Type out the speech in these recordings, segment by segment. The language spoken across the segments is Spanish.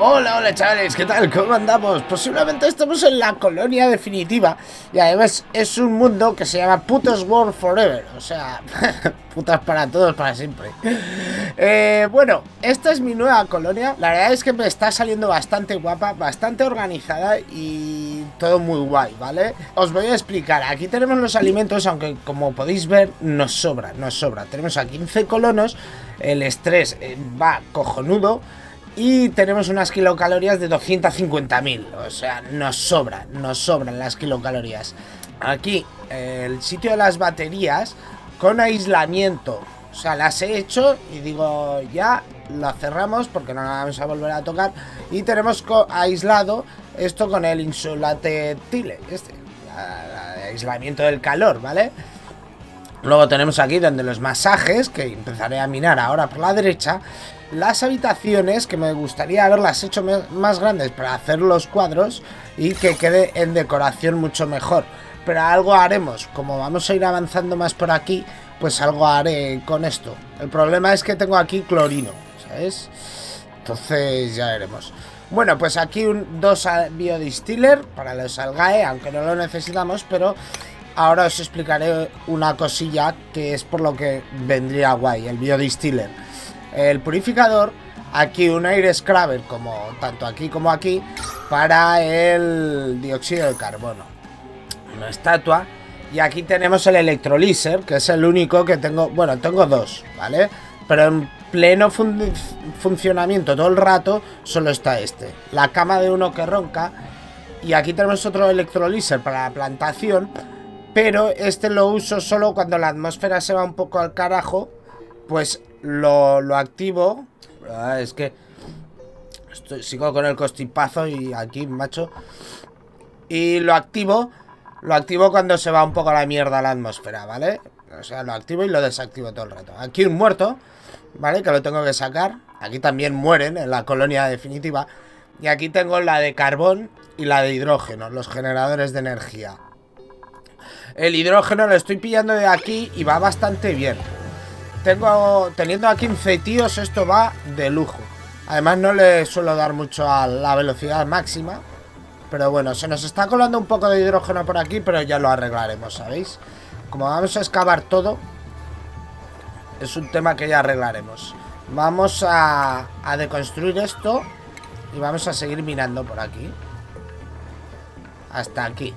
Hola, hola chavales, ¿qué tal? ¿Cómo andamos? Posiblemente estamos en la colonia definitiva Y además es un mundo que se llama Putos World Forever O sea, putas para todos, para siempre eh, Bueno, esta es mi nueva colonia La verdad es que me está saliendo bastante guapa, bastante organizada Y todo muy guay, ¿vale? Os voy a explicar, aquí tenemos los alimentos Aunque como podéis ver, nos sobra, nos sobra Tenemos a 15 colonos El estrés eh, va cojonudo y tenemos unas kilocalorías de 250.000. O sea, nos sobra, nos sobran las kilocalorías. Aquí, el sitio de las baterías con aislamiento. O sea, las he hecho y digo, ya lo cerramos porque no la vamos a volver a tocar. Y tenemos aislado esto con el insulate tile, este, aislamiento del calor, ¿vale? Luego tenemos aquí donde los masajes, que empezaré a mirar ahora por la derecha las habitaciones que me gustaría haberlas hecho más grandes para hacer los cuadros y que quede en decoración mucho mejor. Pero algo haremos, como vamos a ir avanzando más por aquí, pues algo haré con esto. El problema es que tengo aquí clorino, ¿sabes? Entonces ya veremos. Bueno, pues aquí un, dos biodistiller para los algae, aunque no lo necesitamos, pero ahora os explicaré una cosilla que es por lo que vendría guay, el biodistiller el purificador, aquí un aire scrubber, como tanto aquí como aquí, para el dióxido de carbono. Una estatua. Y aquí tenemos el electrolíser, que es el único que tengo, bueno, tengo dos, ¿vale? Pero en pleno funcionamiento todo el rato solo está este. La cama de uno que ronca. Y aquí tenemos otro electrolíser para la plantación. Pero este lo uso solo cuando la atmósfera se va un poco al carajo. Pues lo, activo. Ah, es que sigo con el costipazo y aquí, macho. Y lo activo. Lo activo cuando se va un poco a la mierda la atmósfera, ¿vale? O sea, lo activo y lo desactivo todo el rato. Aquí un muerto, ¿vale? Que lo tengo que sacar. Aquí también mueren en la colonia definitiva. Y aquí tengo la de carbón y la de hidrógeno, los generadores de energía. El hidrógeno lo estoy pillando de aquí y va bastante bien tengo, teniendo a 15 tíos, esto va de lujo. Además no le suelo dar mucho a la velocidad máxima. Pero bueno, se nos está colando un poco de hidrógeno por aquí, pero ya lo arreglaremos, ¿sabéis? Como vamos a excavar todo, es un tema que ya arreglaremos. Vamos a, a deconstruir esto y vamos a seguir minando por aquí. Hasta aquí.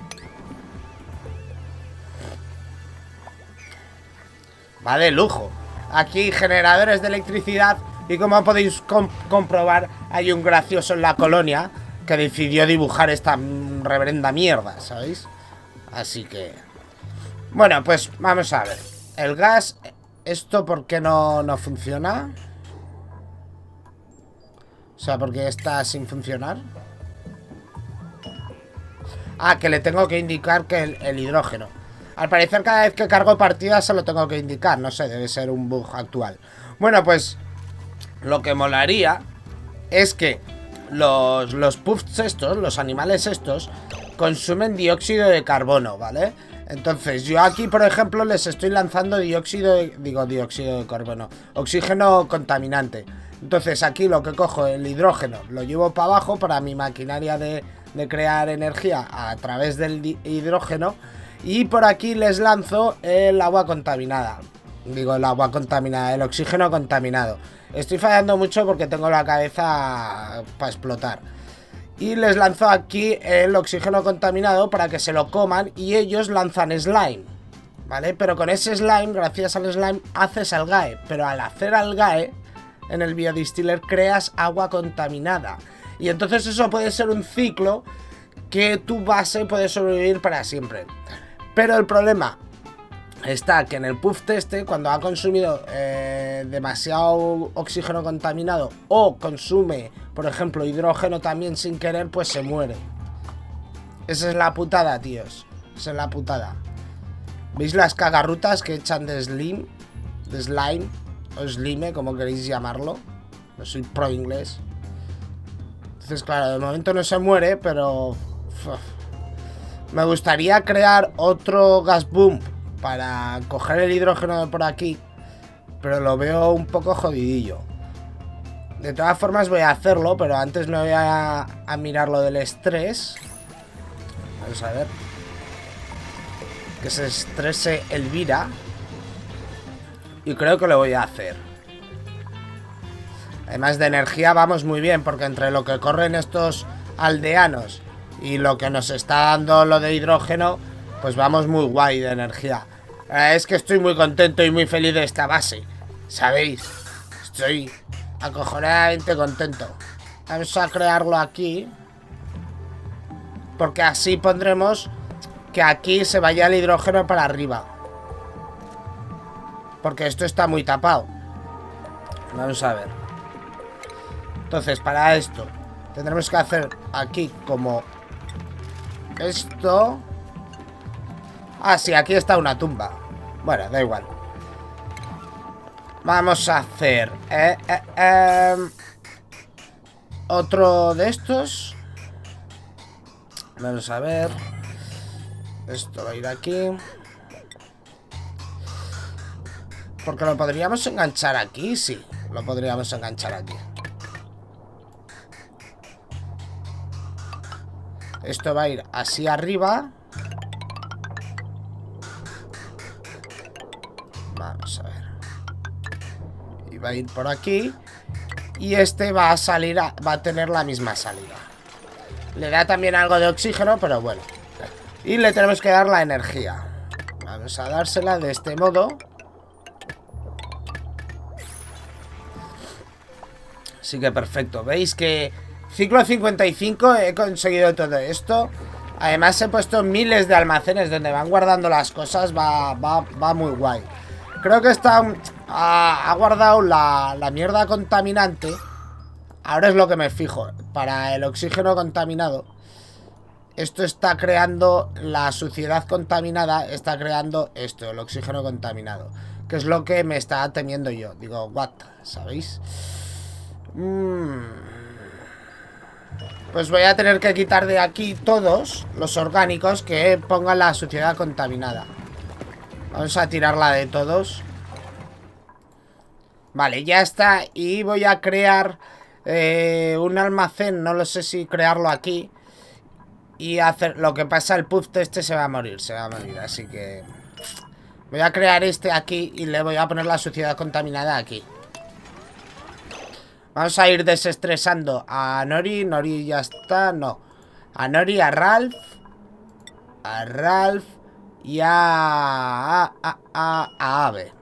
Va de lujo aquí generadores de electricidad y como podéis comprobar hay un gracioso en la colonia que decidió dibujar esta reverenda mierda, ¿sabéis? Así que... Bueno, pues vamos a ver. El gas, ¿esto por qué no, no funciona? O sea, ¿por qué está sin funcionar? Ah, que le tengo que indicar que el hidrógeno al parecer cada vez que cargo partidas se lo tengo que indicar. No sé, debe ser un bug actual. Bueno, pues lo que molaría es que los, los puffs estos, los animales estos, consumen dióxido de carbono, ¿vale? Entonces yo aquí, por ejemplo, les estoy lanzando dióxido de, digo dióxido de carbono, oxígeno contaminante. Entonces aquí lo que cojo, el hidrógeno, lo llevo para abajo para mi maquinaria de, de crear energía a través del hidrógeno y por aquí les lanzo el agua contaminada. Digo, el agua contaminada, el oxígeno contaminado. Estoy fallando mucho porque tengo la cabeza para explotar. Y les lanzo aquí el oxígeno contaminado para que se lo coman y ellos lanzan slime. ¿Vale? Pero con ese slime, gracias al slime, haces algae. Pero al hacer algae, en el biodistiller creas agua contaminada. Y entonces eso puede ser un ciclo que tu base puede sobrevivir para siempre. Pero el problema está que en el puff teste, cuando ha consumido eh, demasiado oxígeno contaminado o consume, por ejemplo, hidrógeno también sin querer, pues se muere. Esa es la putada, tíos. Esa es la putada. ¿Veis las cagarrutas que echan de slim? De slime. O slime, como queréis llamarlo. No soy pro inglés. Entonces, claro, de momento no se muere, pero... Me gustaría crear otro gas boom para coger el hidrógeno de por aquí. Pero lo veo un poco jodidillo. De todas formas voy a hacerlo, pero antes me voy a, a mirar lo del estrés. Vamos a ver. Que se estrese Elvira. Y creo que lo voy a hacer. Además de energía vamos muy bien, porque entre lo que corren estos aldeanos y lo que nos está dando lo de hidrógeno, pues vamos muy guay de energía. Es que estoy muy contento y muy feliz de esta base, ¿sabéis? Estoy acojonadamente contento. Vamos a crearlo aquí. Porque así pondremos que aquí se vaya el hidrógeno para arriba. Porque esto está muy tapado. Vamos a ver. Entonces, para esto, tendremos que hacer aquí como esto. Ah, sí, aquí está una tumba. Bueno, da igual. Vamos a hacer eh, eh, em, otro de estos. Vamos a ver. Esto va a ir aquí. Porque lo podríamos enganchar aquí, sí. Lo podríamos enganchar aquí. Esto va a ir así arriba. Vamos a ver. Y va a ir por aquí. Y este va a salir, va a tener la misma salida. Le da también algo de oxígeno, pero bueno. Y le tenemos que dar la energía. Vamos a dársela de este modo. Así que perfecto. ¿Veis que ciclo 55 he conseguido todo esto? Además he puesto miles de almacenes donde van guardando las cosas. Va, va, muy guay. Creo que está... Ha, guardado la, la mierda contaminante. Ahora es lo que me fijo. Para el oxígeno contaminado. Esto está creando la suciedad contaminada, está creando esto, el oxígeno contaminado. Que es lo que me está temiendo yo. Digo, what, ¿sabéis? Mm. Pues voy a tener que quitar de aquí todos los orgánicos que pongan la suciedad contaminada. Vamos a tirarla de todos. Vale, ya está. Y voy a crear eh, un almacén. No lo sé si crearlo aquí. Y hacer... Lo que pasa, el puff este se va a morir. Se va a morir, así que... Voy a crear este aquí y le voy a poner la suciedad contaminada aquí. Vamos a ir desestresando a Nori. Nori ya está. No. A Nori, a Ralph. A Ralph. Y a... A, a, a, Ave.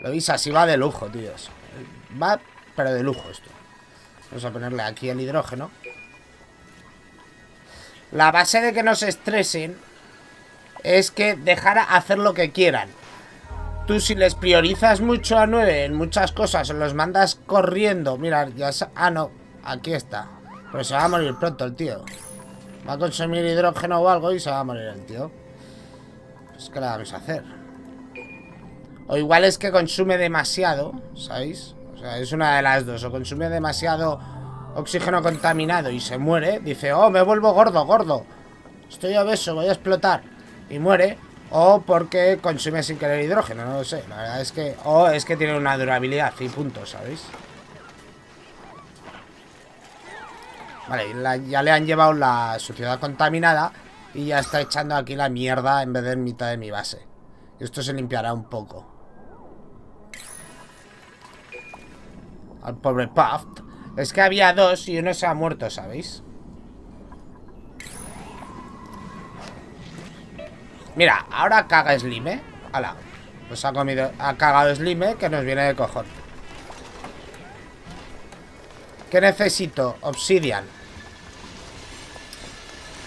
Lo veis, así va de lujo, tíos. Va, pero de lujo esto. Vamos a ponerle aquí el hidrógeno. La base de que no se estresen es que dejar hacer lo que quieran. Tú si les priorizas mucho a 9 en muchas cosas, los mandas corriendo. Mira, ya... Ah, no. Aquí está. Pero se va a morir pronto el tío. Va a consumir hidrógeno o algo y se va a morir el tío. Pues ¿qué le vamos a hacer? O igual es que consume demasiado, ¿sabéis? O sea, es una de las dos. O consume demasiado oxígeno contaminado y se muere. Dice, oh, me vuelvo gordo, gordo. Estoy obeso, voy a explotar. Y muere. O porque consume sin querer hidrógeno, no lo sé. La verdad es que... O es que tiene una durabilidad y punto, ¿sabéis? Vale, ya le han llevado la suciedad contaminada y ya está echando aquí la mierda en vez de en mitad de mi base. Esto se limpiará un poco. Al pobre Puff. Es que había dos y uno se ha muerto, ¿sabéis? Mira, ahora caga Slime Hala Pues ha comido, ha cagado Slime Que nos viene de cojón. ¿Qué necesito? Obsidian.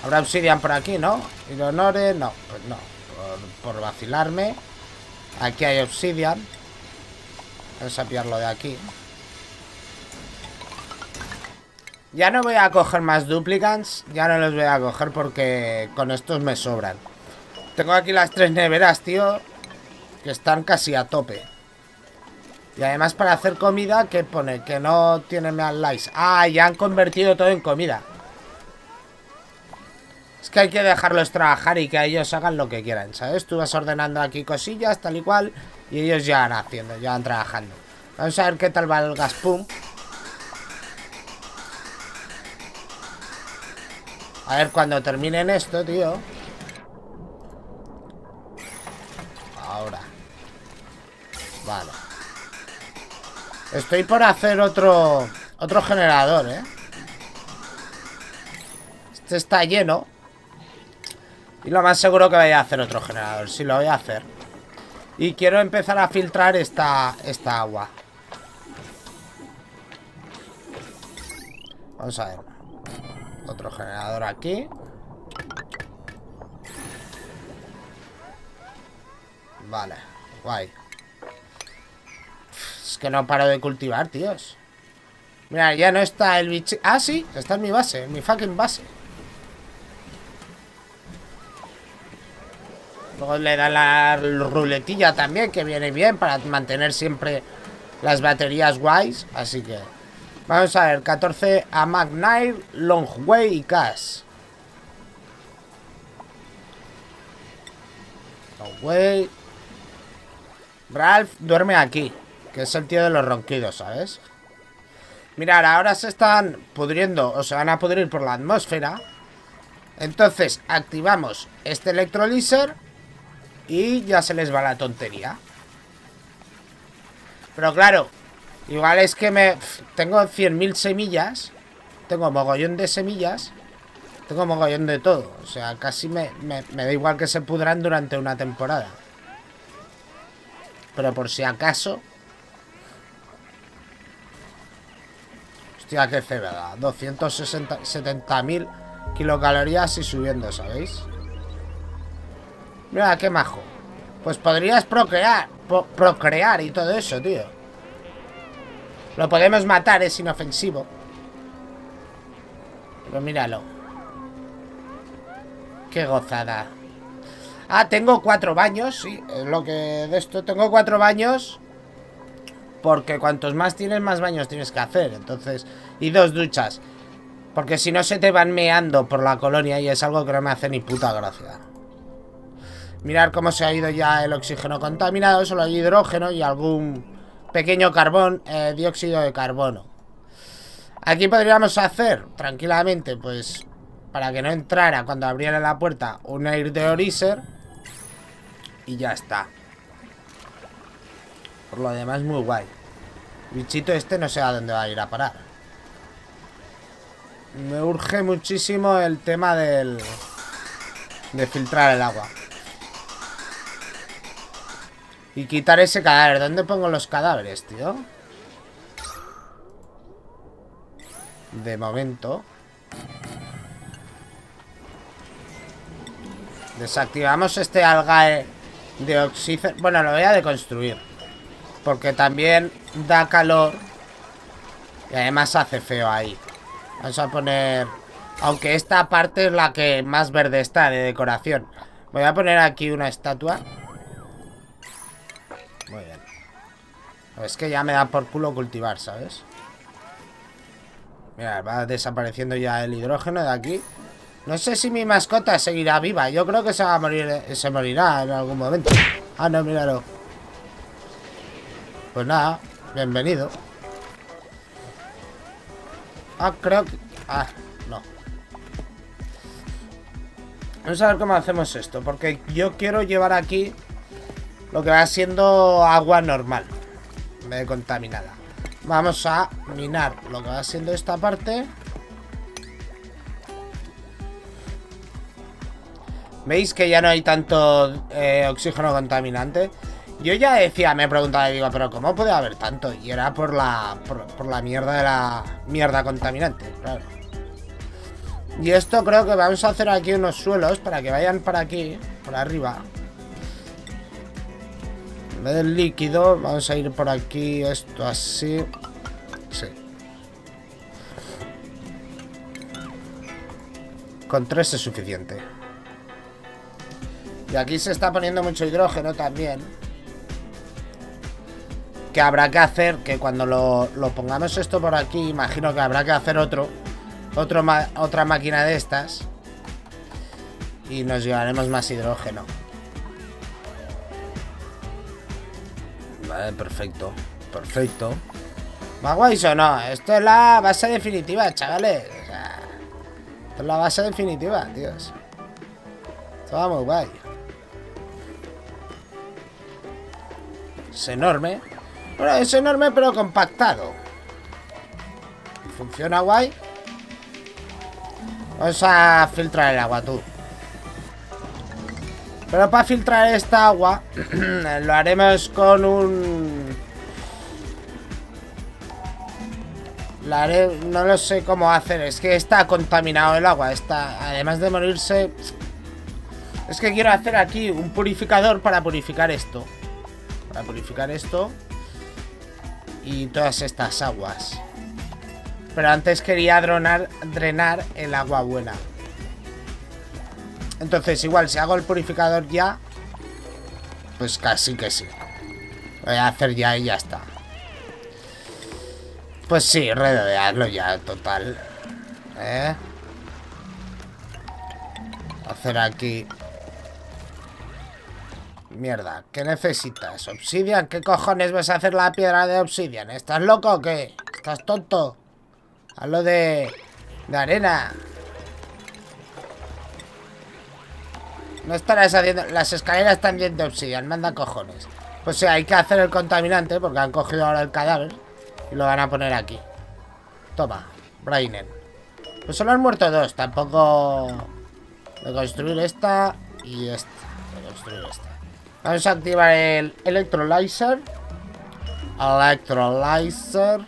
Habrá obsidian por aquí, ¿no? Y no, pues no. Por, por vacilarme Aquí hay obsidian. Vamos a pillarlo de aquí. Ya no voy a coger más duplicants Ya no los voy a coger porque con estos me sobran tengo aquí las tres neveras, tío. Que están casi a tope. Y además para hacer comida, ¿qué pone? Que no tiene más lice. Ah, ya han convertido todo en comida. Es que hay que dejarlos trabajar y que ellos hagan lo que quieran, ¿sabes? Tú vas ordenando aquí cosillas, tal y cual, y ellos ya van haciendo, ya van trabajando. Vamos a ver qué tal va el Gaspum. A ver cuando terminen esto, tío. Ahora. Vale. Estoy por hacer otro... Otro generador, ¿eh? Este está lleno. Y lo más seguro que vaya a hacer otro generador. Sí, lo voy a hacer. Y quiero empezar a filtrar esta, esta agua. Vamos a ver. Otro generador aquí. Vale, guay. Es que no paro de cultivar, tíos. Mira, ya no está el bicho. Ah, sí, está en mi base, en mi fucking base. Luego le da la ruletilla también, que viene bien para mantener siempre las baterías guays. Así que... Vamos a ver, 14 a McNair, Longway y Cash. Longway. Ralph duerme aquí, que es el tío de los ronquidos, ¿sabes? Mirad, ahora se están pudriendo o se van a pudrir por la atmósfera. Entonces, activamos este electrolíser y ya se les va la tontería. Pero claro, igual es que me... Tengo 100.000 semillas. Tengo mogollón de semillas. Tengo mogollón de todo. O sea, casi me, me, da igual que se pudran durante una temporada. Pero por si acaso... Hostia, qué cebada. 270.000 kilocalorías y subiendo, ¿sabéis? Mira, qué majo. Pues podrías procrear, procrear y todo eso, tío. Lo podemos matar, es inofensivo. Pero míralo. Qué gozada. Ah, tengo cuatro baños, sí. Es lo que de esto. Tengo cuatro baños. Porque cuantos más tienes, más baños tienes que hacer. Entonces, y dos duchas. Porque si no se te van meando por la colonia y es algo que no me hace ni puta gracia. Mirar cómo se ha ido ya el oxígeno contaminado, solo hay hidrógeno y algún pequeño carbón, eh, dióxido de carbono. Aquí podríamos hacer, tranquilamente, pues, para que no entrara cuando abriera la puerta, un air deorizer. Y ya está. Por lo demás, muy guay. bichito este no sé a dónde va a ir a parar. Me urge muchísimo el tema del... De filtrar el agua. Y quitar ese cadáver. ¿Dónde pongo los cadáveres, tío? De momento. Desactivamos este algae de oxígeno. Bueno, lo voy a deconstruir. Porque también da calor. Y además hace feo ahí. Vamos a poner... Aunque esta parte es la que más verde está de decoración. Voy a poner aquí una estatua. Muy bien. Es que ya me da por culo cultivar, ¿sabes? Mira, va desapareciendo ya el hidrógeno de aquí. No sé si mi mascota seguirá viva. Yo creo que se va a morir, eh, se morirá en algún momento. Ah, no, míralo. Pues nada, bienvenido. Ah, creo que... Ah, no. Vamos a ver cómo hacemos esto. Porque yo quiero llevar aquí lo que va siendo agua normal, contaminada. Vamos a minar lo que va siendo esta parte. ¿Veis que ya no hay tanto eh, oxígeno contaminante? Yo ya decía, me preguntaba, digo, pero ¿cómo puede haber tanto? Y era por la, por la mierda de la mierda contaminante, claro. Y esto creo que vamos a hacer aquí unos suelos para que vayan para aquí, por arriba. En vez del líquido, vamos a ir por aquí, esto así. Sí. Con tres es suficiente. Y aquí se está poniendo mucho hidrógeno también. Que habrá que hacer, que cuando lo, pongamos esto por aquí, imagino que habrá que hacer otro. otro otra máquina de estas. Y nos llevaremos más hidrógeno. Vale, perfecto. Perfecto. ¿Va guay o no? Esto es la base definitiva, chavales. Esta es la base definitiva, tíos. Esto va muy guay. Es enorme. Bueno, es enorme pero compactado. Funciona guay. Vamos a filtrar el agua, tú. Pero para filtrar esta agua lo haremos con un... La haré... No lo sé cómo hacer. Es que está contaminado el agua. Está... Además de morirse... Es que quiero hacer aquí un purificador para purificar esto. Para purificar esto. Y todas estas aguas. Pero antes quería drenar, drenar el agua buena. Entonces, igual, si hago el purificador ya, pues casi que sí. Voy a hacer ya y ya está. Pues sí, redodearlo ya, total. ¿Eh? Hacer aquí... Mierda, ¿qué necesitas? ¿Obsidian? ¿Qué cojones vas a hacer la piedra de obsidian? ¿Estás loco o qué? ¿Estás tonto? Hablo de... De arena. No estarás haciendo... Las escaleras están bien de obsidian, manda cojones. Pues sí, hay que hacer el contaminante porque han cogido ahora el cadáver y lo van a poner aquí. Toma, Brainen. Pues solo han muerto dos, tampoco... De construir esta y esta. De construir esta. Vamos a activar el electrolyzer. Electrolyzer.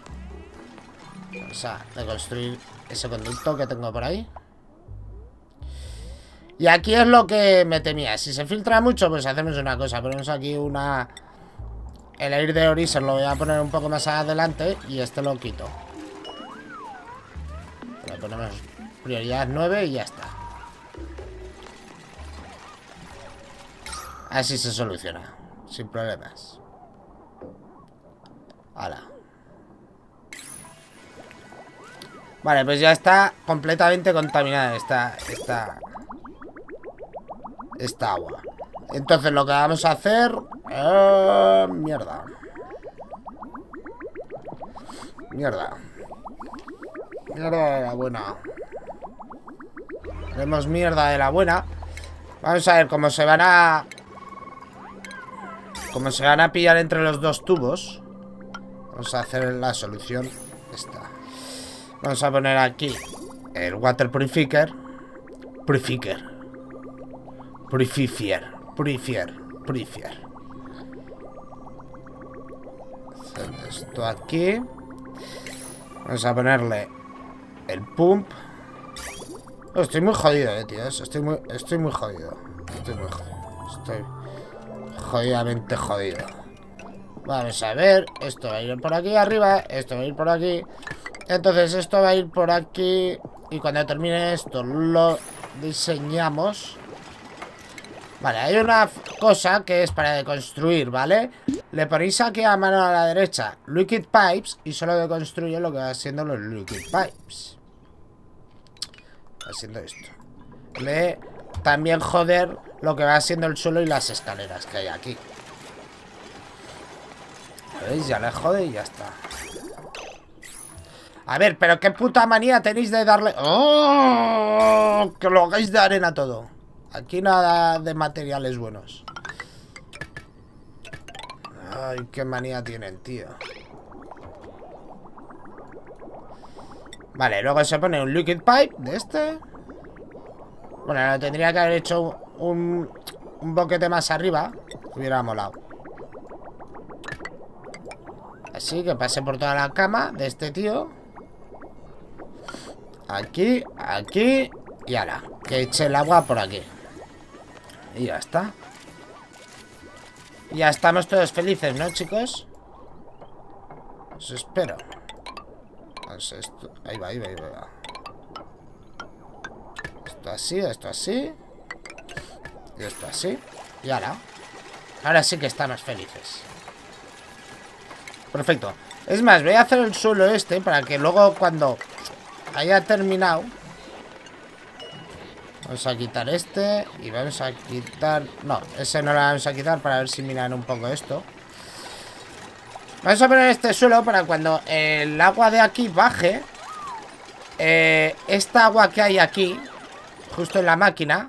Vamos a construir ese conducto que tengo por ahí. Y aquí es lo que me temía. Si se filtra mucho, pues hacemos una cosa. Ponemos aquí una... El air de Orizer lo voy a poner un poco más adelante y este lo quito. Le ponemos prioridad 9 y ya está. Así se soluciona. Sin problemas. Hala. Vale, pues ya está completamente contaminada esta, esta, esta agua. Entonces lo que vamos a hacer... Eh, mierda. Mierda. Mierda de la buena. Tenemos mierda de la buena. Vamos a ver cómo se van a... Cómo se van a pillar entre los dos tubos. Vamos a hacer la solución esta. Vamos a poner aquí el water purifier. Purifier. Purifier. Purifier. Purifier. esto aquí. Vamos a ponerle el pump. estoy muy jodido, eh, tío. Estoy muy, estoy muy jodido. Estoy muy jodido. Estoy jodidamente jodido. Vamos a ver. Esto va a ir por aquí arriba. Esto va a ir por aquí. Entonces esto va a ir por aquí. Y cuando termine esto lo diseñamos. Vale, hay una cosa que es para deconstruir, ¿vale? Le ponéis aquí a mano a la derecha Liquid Pipes y solo deconstruye lo que va siendo los Liquid Pipes. Va siendo esto. Le también joder lo que va siendo el suelo y las escaleras que hay aquí. ¿Veis? Ya le jode y ya está. A ver, pero qué puta manía tenéis de darle... ¡Oh! Que lo hagáis de arena todo. Aquí nada de materiales buenos. Ay, qué manía tienen, tío. Vale, luego se pone un liquid pipe de este. Bueno, tendría que haber hecho un, un boquete más arriba. Hubiera molado. Así que pase por toda la cama de este tío. Aquí, aquí y ahora. Que eche el agua por aquí. Y ya está. Ya estamos todos felices, ¿no, chicos? Os espero. esto... Ahí va, ahí va, ahí va. Esto así, esto así. Y esto así. Y ahora. Ahora sí que estamos felices. Perfecto. Es más, voy a hacer el suelo este para que luego cuando haya terminado Vamos a quitar este Y vamos a quitar... No, ese no lo vamos a quitar para ver si miran un poco esto Vamos a poner este suelo para cuando el agua de aquí baje eh, Esta agua que hay aquí justo en la máquina,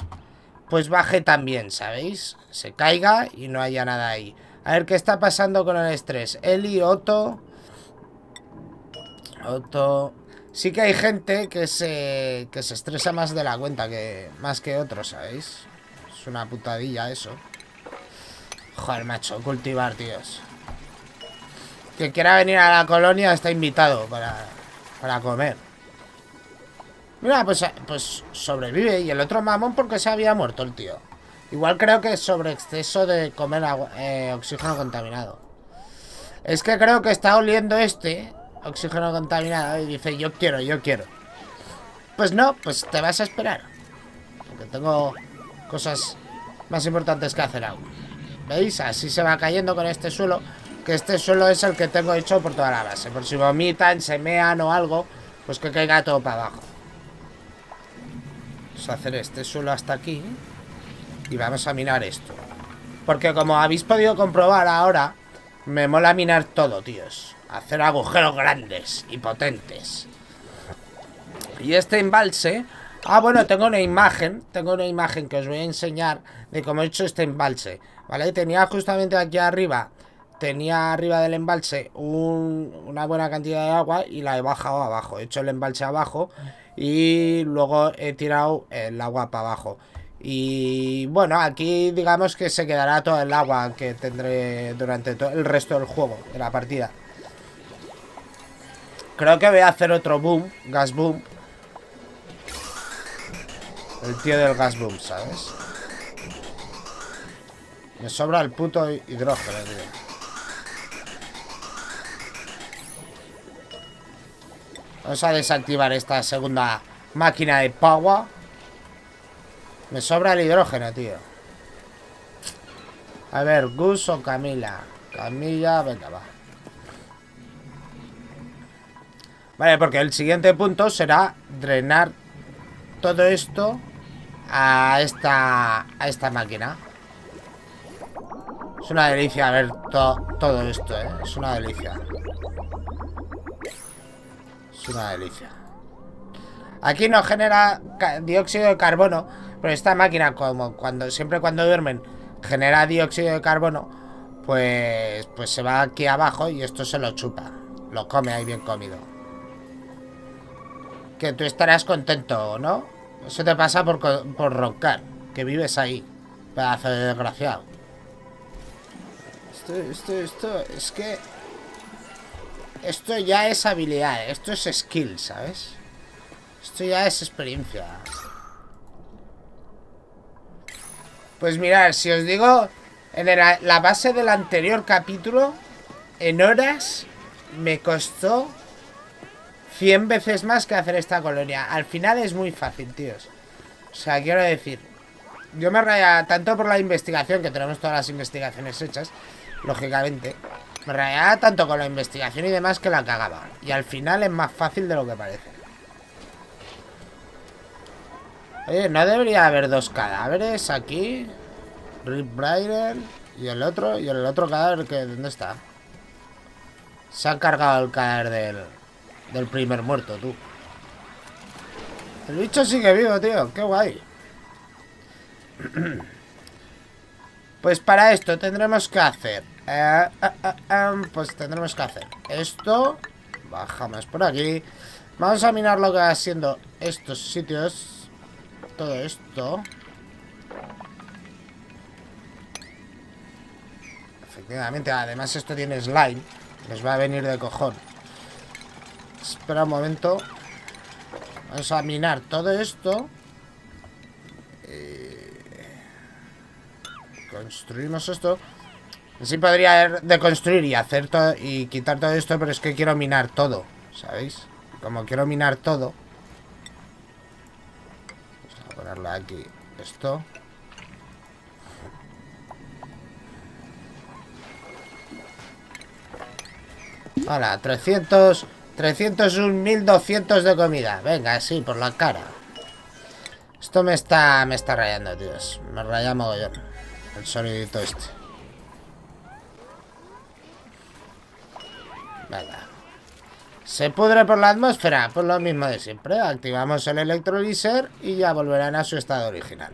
pues baje también, ¿sabéis? Se caiga y no haya nada ahí. A ver qué está pasando con el estrés. Eli, Otto... Otto... Sí que hay gente que se, que se estresa más de la cuenta, que más que otros, ¿sabéis? Es una putadilla eso. Joder, macho, cultivar, tíos. Que quiera venir a la colonia está invitado para, para comer. Mira, pues, pues sobrevive. Y el otro mamón porque se había muerto el tío. Igual creo que es sobre exceso de comer eh, oxígeno contaminado. Es que creo que está oliendo este oxígeno contaminado y dice, yo quiero, yo quiero. Pues no, pues te vas a esperar. Porque tengo cosas más importantes que hacer aún. ¿Veis? Así se va cayendo con este suelo. Que este suelo es el que tengo hecho por toda la base. Por si vomitan, se mean o algo, pues que caiga todo para abajo. Vamos a hacer este suelo hasta aquí. Y vamos a minar esto. Porque como habéis podido comprobar ahora, me mola minar todo, tíos. Hacer agujeros grandes y potentes. Y este embalse... Ah, bueno, tengo una imagen. Tengo una imagen que os voy a enseñar de cómo he hecho este embalse. ¿Vale? Tenía justamente aquí arriba... Tenía arriba del embalse una buena cantidad de agua y la he bajado abajo. He hecho el embalse abajo y luego he tirado el agua para abajo. Y bueno, aquí digamos que se quedará todo el agua que tendré durante todo el resto del juego, de la partida. Creo que voy a hacer otro boom, gas boom. El tío del gas boom, ¿sabes? Me sobra el puto hidrógeno, tío. Vamos a desactivar esta segunda máquina de power. Me sobra el hidrógeno, tío. A ver, Gus o Camila. Camila, venga, va. Vale, porque el siguiente punto será drenar todo esto a esta, a esta máquina. Es una delicia ver todo esto, ¿eh? Es una delicia. Es una delicia. Aquí no genera dióxido de carbono, pero esta máquina, como cuando siempre cuando duermen, genera dióxido de carbono, pues, pues se va aquí abajo y esto se lo chupa. Lo come ahí bien comido. Que tú estarás contento, ¿no? Eso te pasa por, por roncar, que vives ahí, pedazo de desgraciado. Esto, esto, esto, es que... Esto ya es habilidad, esto es skill, ¿sabes? Esto ya es experiencia. Pues mirad, si os digo, en la base del anterior capítulo, en horas, me costó 100 veces más que hacer esta colonia. Al final es muy fácil, tíos. O sea, quiero decir, yo me raya tanto por la investigación, que tenemos todas las investigaciones hechas, lógicamente. Me rayaba tanto con la investigación y demás que la cagaba. Y al final es más fácil de lo que parece. Oye, no debería haber dos cadáveres aquí. Rip Brider y el otro. Y el otro cadáver que ¿dónde está? Se ha cargado el cadáver del, del primer muerto, tú. El bicho sigue vivo, tío. Qué guay. Pues para esto tendremos que hacer... Eh, eh, eh, pues tendremos que hacer esto. Bajamos por aquí. Vamos a mirar lo que va siendo estos sitios todo esto. Efectivamente, además esto tiene slime. Les va a venir de cojón. Espera un momento. Vamos a minar todo esto. construimos esto. Sí podría deconstruir y hacer todo y quitar todo esto, pero es que quiero minar todo, ¿sabéis? Como quiero minar todo, ponerle aquí esto. Hola, 300, 301, 1200 de comida. Venga, sí, por la cara. Esto me está, me está rayando, tíos. Me raya mogollón. El sonidito este. Venga. Se pudre por la atmósfera, pues lo mismo de siempre. Activamos el electroliser y ya volverán a su estado original.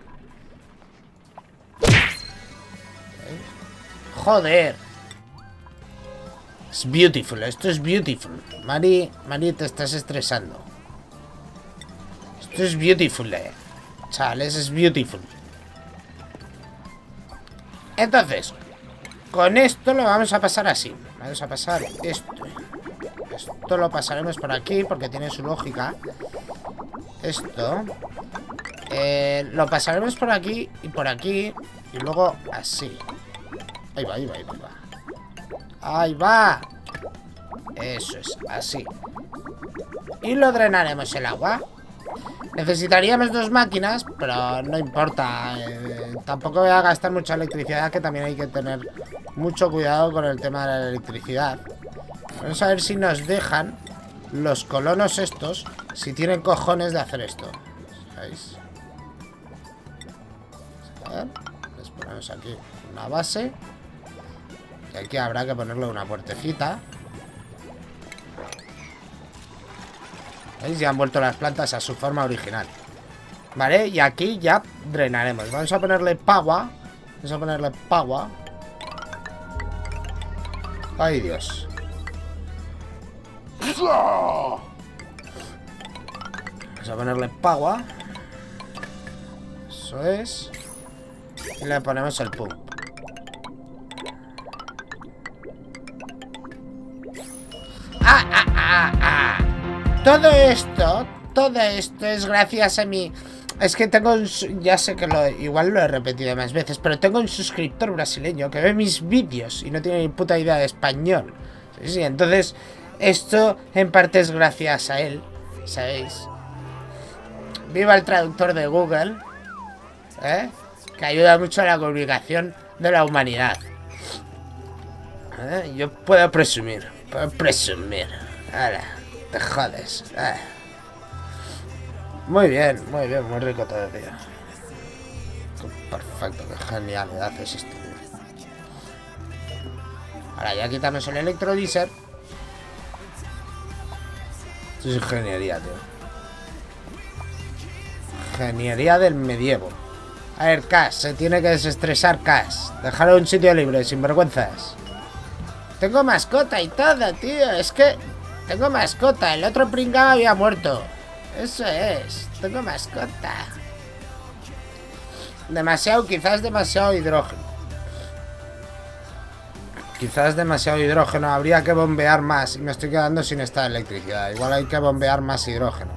Joder. Es beautiful, esto es beautiful. Mari, Mari, te estás estresando. Esto es beautiful, eh. Chales, es beautiful. Entonces, con esto lo vamos a pasar así. Vamos a pasar esto. Esto lo pasaremos por aquí porque tiene su lógica. Esto. Eh, lo pasaremos por aquí y por aquí. Y luego así. Ahí va, ahí va, ahí va. Ahí va. Eso es, así. Y lo drenaremos el agua. Necesitaríamos dos máquinas, pero no importa. Eh, tampoco voy a gastar mucha electricidad, que también hay que tener mucho cuidado con el tema de la electricidad. Vamos a ver si nos dejan los colonos estos, si tienen cojones de hacer esto. ¿Sabéis? A ver, les ponemos aquí una base. Y aquí habrá que ponerle una puertecita. ¿Veis? Ya han vuelto las plantas a su forma original. ¿Vale? Y aquí ya drenaremos. Vamos a ponerle pagua. Vamos a ponerle pagua. Ay, Dios. Vamos a ponerle pagua. Eso es. Y le ponemos el pump. ¡Ah, ah, ah! Todo esto, todo esto es gracias a mí. Es que tengo un... Ya sé que lo, igual lo he repetido más veces, pero tengo un suscriptor brasileño que ve mis vídeos y no tiene ni puta idea de español. Sí, entonces esto en parte es gracias a él, ¿sabéis? Viva el traductor de Google, ¿eh? Que ayuda mucho a la comunicación de la humanidad. ¿Eh? Yo puedo presumir, puedo presumir. Ahora, te jodes. ¿eh? Muy bien, muy bien, muy rico todo, tío. Perfecto, qué genialidad es esto, Ahora ya quitamos el electrodiser. Esto es ingeniería, tío. Ingeniería del medievo. A ver, Cash, se tiene que desestresar Cash. Dejar un sitio libre, sin vergüenzas. Tengo mascota y todo, tío. Es que tengo mascota. El otro pringado había muerto. Eso es. Tengo mascota. Demasiado, quizás demasiado hidrógeno. Quizás demasiado hidrógeno. Habría que bombear más. Me estoy quedando sin esta electricidad. Igual hay que bombear más hidrógeno.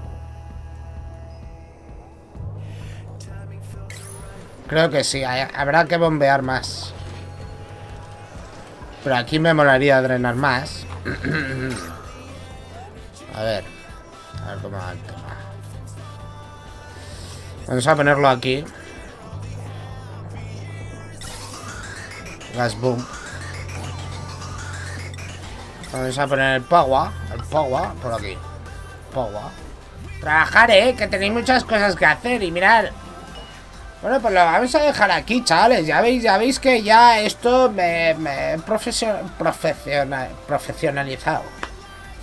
Creo que sí. Habrá que bombear más. Pero aquí me molaría drenar más. a ver. A ver cómo va el tema. Vamos a ponerlo aquí. Gas boom. Vamos a poner el power. El power por aquí. Power. Trabajar, eh, que tenéis muchas cosas que hacer. Y mirar. Bueno, pues lo vamos a dejar aquí, chavales. Ya veis, ya veis que ya esto me he profesionalizado.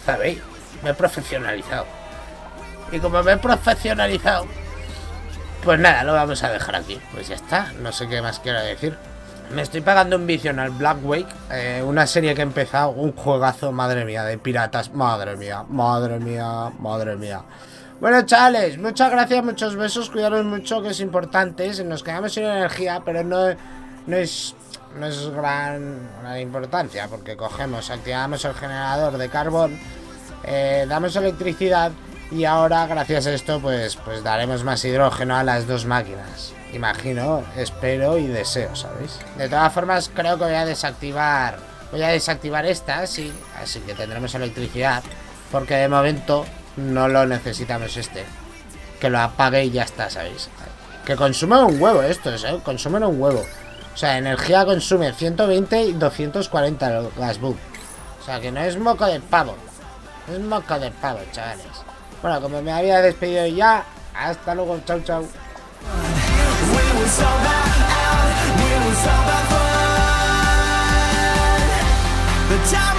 ¿Sabéis? Me he profesionalizado. Y como me he profesionalizado, pues nada, lo vamos a dejar aquí. Pues ya está, no sé qué más quiero decir. Me estoy pagando un vicio al Black Wake, eh, una serie que he empezado, un juegazo, madre mía, de piratas. Madre mía, madre mía, madre mía. Bueno, chavales, muchas gracias, muchos besos, cuidaros mucho, que es importante. Nos quedamos sin energía, pero no, no es no es gran, gran importancia, porque cogemos, activamos el generador de carbón, eh, damos electricidad y ahora, gracias a esto, pues, pues daremos más hidrógeno a las dos máquinas. Imagino, espero y deseo, ¿sabéis? De todas formas, creo que voy a desactivar... Voy a desactivar esta, sí. Así que tendremos electricidad. Porque de momento no lo necesitamos este. Que lo apague y ya está, ¿sabéis? Que consume un huevo estos, ¿eh? Consumen un huevo. O sea, energía consume 120 y 240 el gasbook. O sea, que no es moco de pavo. Es moco de pavo, chavales. Bueno, como me había despedido ya, hasta luego, chau chau. all about out, it was all about fun. The time